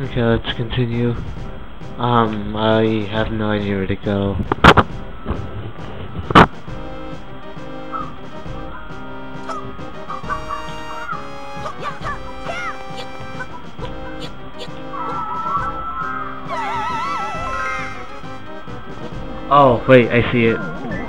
Okay, let's continue. Um, I have no idea where to go. Oh, wait, I see it.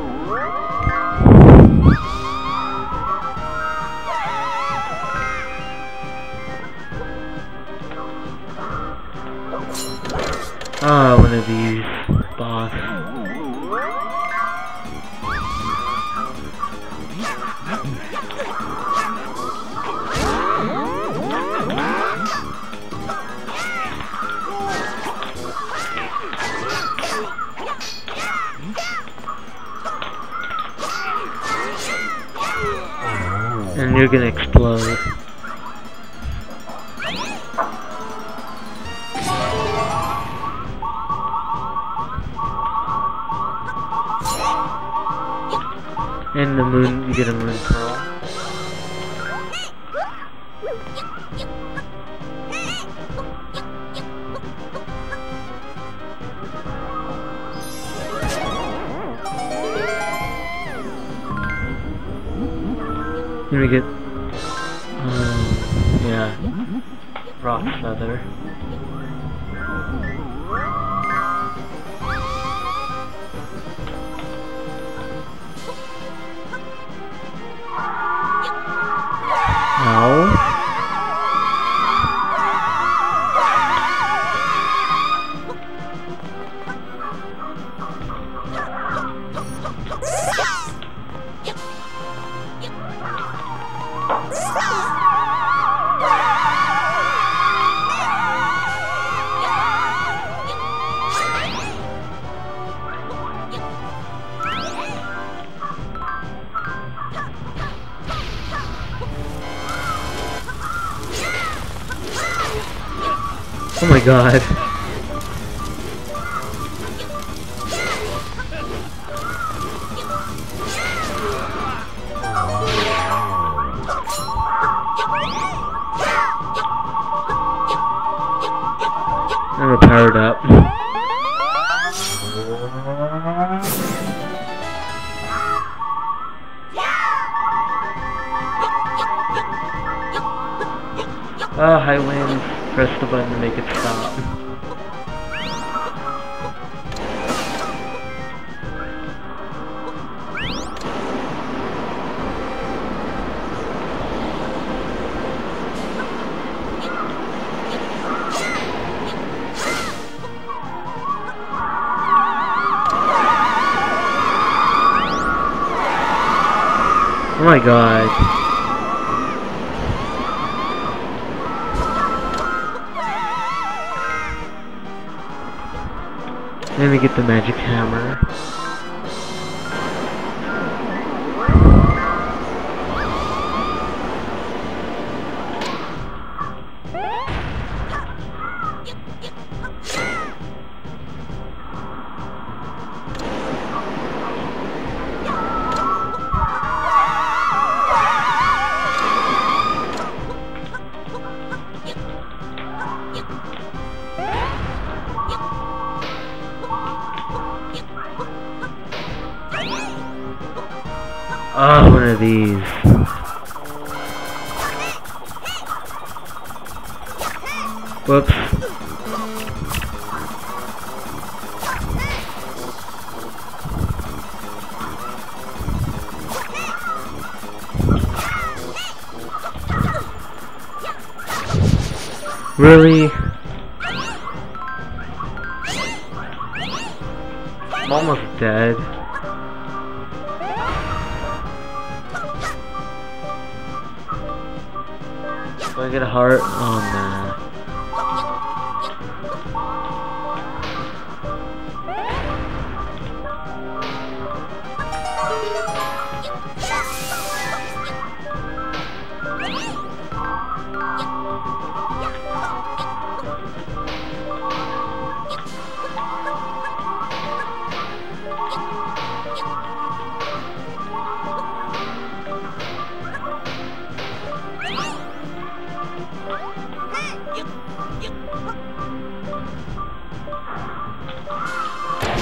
And you're gonna explode. And the moon, you get a moon pearl. Then we get, um, yeah, Roc feather. God. And we're powered up. Oh, high wind. Press the button to make it stop. Oh my god. Then we get the magic hammer. Whoops. Really? I'm almost dead. Do I get a heart? Oh man.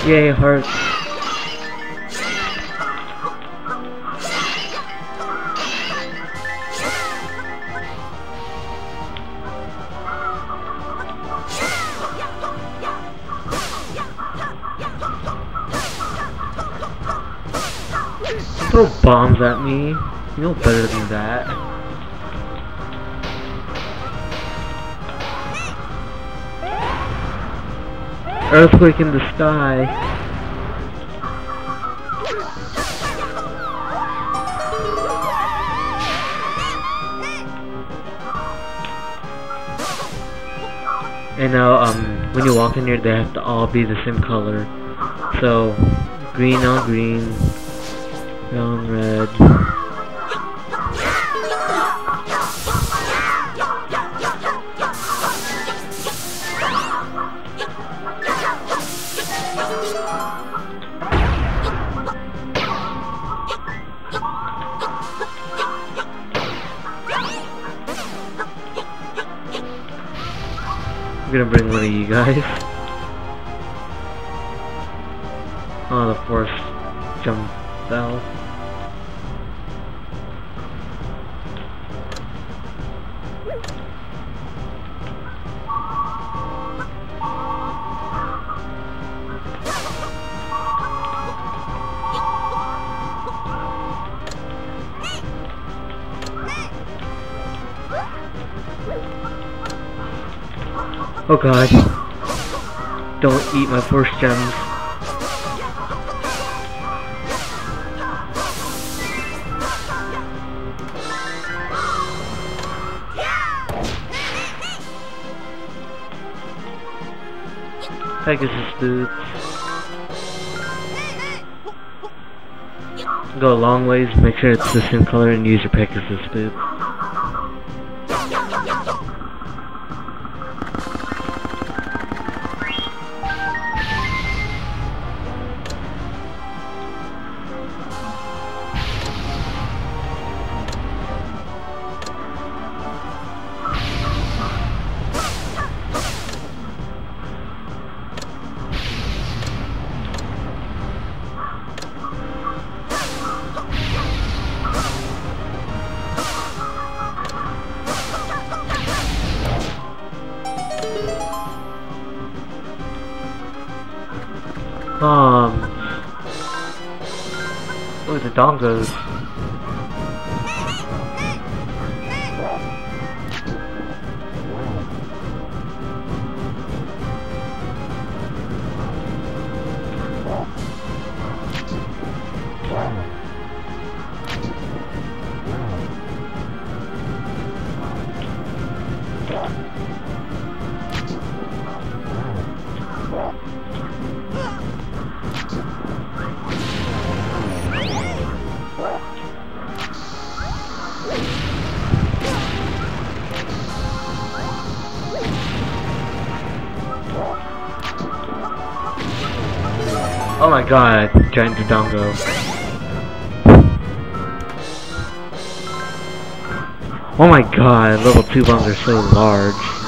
Yay, hearts. Throw bombs at me. You know better than that. Earthquake in the sky. And now, um, when you walk in here, they have to all be the same color. So, green on green, Brown, red. I'm gonna bring one of you guys. Oh, the force jump bell. Oh god. Don't eat my force gems. Pegasus boots. Go a long ways, make sure it's the same color and use your Pegasus boots. Dongos. Oh my god, giant Dodongo. Oh my god, level 2 bombs are so large.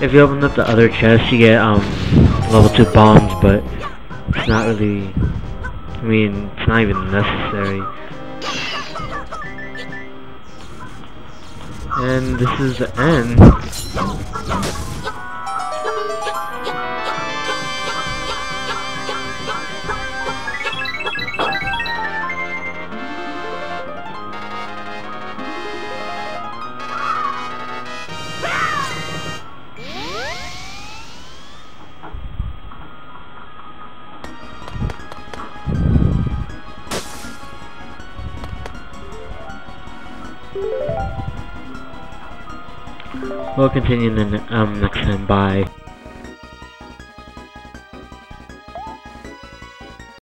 If you open up the other chest, you get um level 2 bombs, but it's not really, I mean, it's not even necessary. And this is the end. We'll continue in the um, next time. Bye.